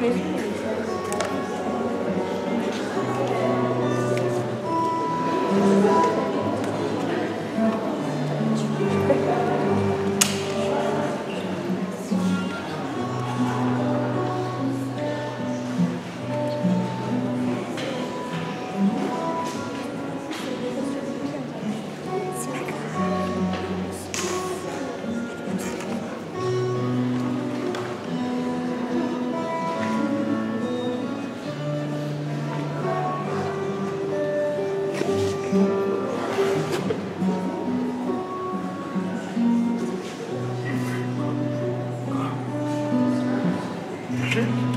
Gracias. future.